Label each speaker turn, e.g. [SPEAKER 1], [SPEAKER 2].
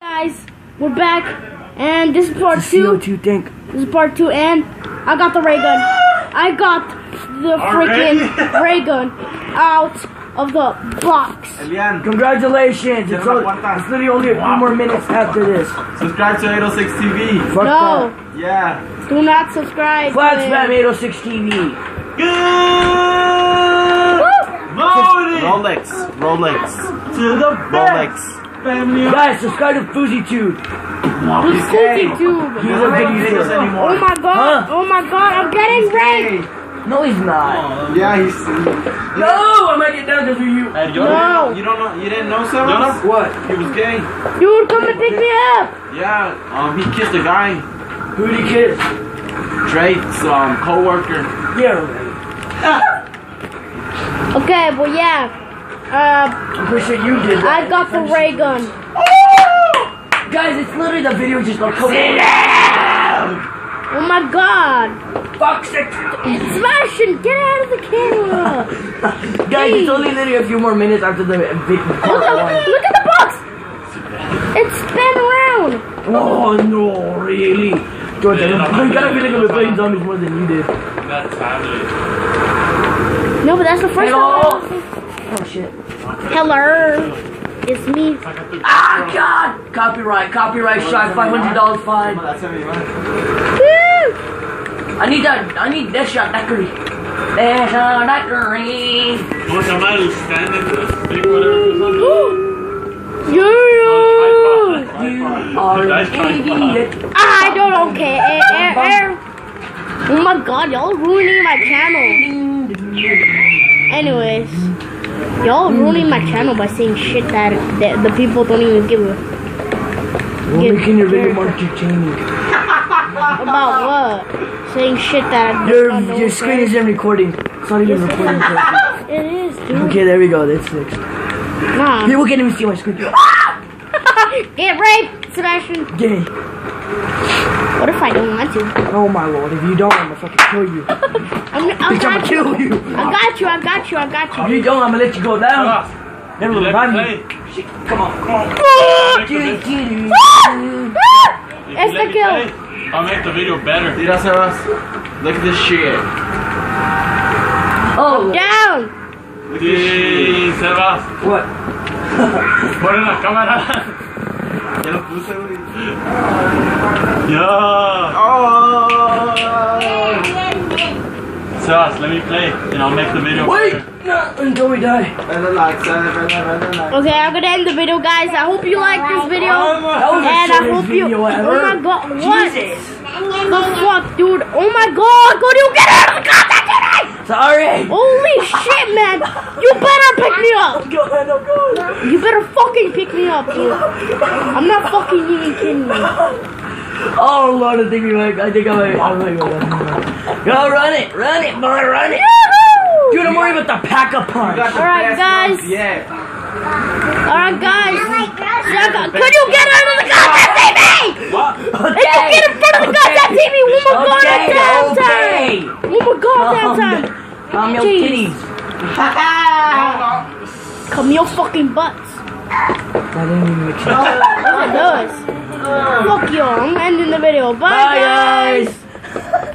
[SPEAKER 1] guys, we're back, and this is part
[SPEAKER 2] See
[SPEAKER 1] two.
[SPEAKER 2] what you think.
[SPEAKER 1] This is part two, and I got the ray gun. I got the freaking ray gun out of the box.
[SPEAKER 3] Elian,
[SPEAKER 2] Congratulations. It's,
[SPEAKER 3] Ya no
[SPEAKER 2] o-
[SPEAKER 3] aguantas.
[SPEAKER 2] it's literally only a few more minutes after this.
[SPEAKER 3] subscribe to 806 TV.
[SPEAKER 2] Fuck
[SPEAKER 1] No,
[SPEAKER 2] that.
[SPEAKER 3] Yeah.
[SPEAKER 1] do not subscribe.
[SPEAKER 2] Flag spam 806 TV. Good.
[SPEAKER 3] Rolex, Rolex, to the Rolex. Family.
[SPEAKER 2] Guys, subscribe to FuziTube.
[SPEAKER 1] Who's Susie Tube?
[SPEAKER 2] He's a video
[SPEAKER 3] videos
[SPEAKER 2] YouTuber.
[SPEAKER 3] anymore.
[SPEAKER 1] Oh my god!
[SPEAKER 2] Huh?
[SPEAKER 1] Oh my god! I'm getting raped!
[SPEAKER 2] No, he's not.
[SPEAKER 3] Yeah, he's.
[SPEAKER 2] No, I might get down just for you.
[SPEAKER 3] Hey, you,
[SPEAKER 1] No.
[SPEAKER 3] don't, you don't know? You didn't know Sebas?
[SPEAKER 2] What?
[SPEAKER 3] He was gay.
[SPEAKER 1] Dude, come and pick me up!
[SPEAKER 3] Yeah. Um, he kissed a guy,
[SPEAKER 2] Who did he kiss?
[SPEAKER 3] Drake's um coworker.
[SPEAKER 2] Yeah.
[SPEAKER 1] Okay, well yeah. Uh,
[SPEAKER 2] I'm pretty sure you did that.
[SPEAKER 1] I got the ray gun.
[SPEAKER 2] Guys, it's literally the video just like come
[SPEAKER 1] Oh my god!
[SPEAKER 2] Fuck six.
[SPEAKER 1] Smashing! Get out of the camera!
[SPEAKER 2] Guys, it's only literally a few more minutes after the video.
[SPEAKER 1] Look at,
[SPEAKER 2] one.
[SPEAKER 1] look at the box! It's spin around!
[SPEAKER 2] Oh no, really? George, I I got a feeling I've been playing zombies more than you did.
[SPEAKER 4] That's family.
[SPEAKER 1] No, but that's the first
[SPEAKER 2] Hello?
[SPEAKER 1] time.
[SPEAKER 2] Oh shit.
[SPEAKER 1] Hello! It's me.
[SPEAKER 2] Ah, God! Copyright, copyright strike, $500 fine.
[SPEAKER 3] That's.
[SPEAKER 1] Woo!
[SPEAKER 2] I need that, I need that shot daiquiri. That shot daiquiri.
[SPEAKER 4] What's the matter? Stand in big whatever.
[SPEAKER 1] Yeah!
[SPEAKER 2] You are an idiot.
[SPEAKER 1] I don't care. Eh, eh, eh. Oh my god, y'all ruining my channel. Anyways, y'all ruining my channel by saying shit that, that the people don't even give a
[SPEAKER 2] We're making your video more entertaining.
[SPEAKER 1] about what. Saying shit that
[SPEAKER 2] Your, your screen isn't recording. It's not even recording.
[SPEAKER 1] It is, dude.
[SPEAKER 2] Okay, there we go. That's fixed.
[SPEAKER 1] Nah.
[SPEAKER 2] People can't even see my screen. Ah!
[SPEAKER 1] Get raped, Sebastian.
[SPEAKER 2] Gay.
[SPEAKER 1] What if I don't want to?
[SPEAKER 2] Oh my lord, if you don't, I'm gonna fucking kill you.
[SPEAKER 1] I'm, I
[SPEAKER 2] Bitch, I'm gonna
[SPEAKER 1] you.
[SPEAKER 2] kill you.
[SPEAKER 1] I got you. I got you. I got you.
[SPEAKER 2] If you don't, I'm gonna let you go down. Never
[SPEAKER 4] You let
[SPEAKER 2] revive
[SPEAKER 4] me
[SPEAKER 2] me.
[SPEAKER 4] play.
[SPEAKER 2] Shit, Come on, come on.
[SPEAKER 4] Make the
[SPEAKER 2] Kitty,
[SPEAKER 4] vi-
[SPEAKER 1] It's
[SPEAKER 4] you
[SPEAKER 1] the kill.
[SPEAKER 4] play, I'll make the video better.
[SPEAKER 3] Mira, Sebas. Look at this shit.
[SPEAKER 2] Oh, oh.
[SPEAKER 1] Down.
[SPEAKER 3] Look at this shit.
[SPEAKER 2] What?
[SPEAKER 4] Pon en la cámara.
[SPEAKER 3] Ya lo puse, güey.
[SPEAKER 4] Yeah.
[SPEAKER 3] Oh.
[SPEAKER 4] Sebas, let me play, and I'll make the video
[SPEAKER 2] Wait!
[SPEAKER 4] better.
[SPEAKER 2] No, until we die.
[SPEAKER 1] Okay, I'm gonna end the video, guys. I hope you like this video.
[SPEAKER 2] That was the
[SPEAKER 1] And I
[SPEAKER 2] shortest
[SPEAKER 1] hope you.
[SPEAKER 2] video ever.
[SPEAKER 1] Oh my god, what
[SPEAKER 2] Jesus.
[SPEAKER 1] the fuck, dude? Oh my god, go you get out of the contact today!
[SPEAKER 2] Sorry.
[SPEAKER 1] Holy shit, man! You better pick me up!
[SPEAKER 2] Go ahead, I'm going.
[SPEAKER 1] You better fucking pick me up, dude. I'm not fucking even kidding you.
[SPEAKER 2] Oh Lord, I think we might. I think I might. I might go down. Go run it, run it, boy, run it.
[SPEAKER 1] Yahoo!
[SPEAKER 2] Dude, I'm worried about the pack a punch.
[SPEAKER 3] You got the
[SPEAKER 1] Alright, guys.
[SPEAKER 3] Yeah.
[SPEAKER 1] Alright, guys. Shaka, could you get out of the goddamn TV?
[SPEAKER 4] What?
[SPEAKER 1] And you get in front of the goddamn TV one more
[SPEAKER 2] Okay,
[SPEAKER 1] goddamn
[SPEAKER 2] okay.
[SPEAKER 1] time! One more goddamn time!
[SPEAKER 2] Calm your
[SPEAKER 1] Jeez.
[SPEAKER 2] titties.
[SPEAKER 1] Come your fucking butts.
[SPEAKER 2] I didn't even mix it.
[SPEAKER 1] Oh, yes, it does. Fuck you. I'm ending the video. Bye,
[SPEAKER 2] Bye,
[SPEAKER 1] guys.
[SPEAKER 2] guys.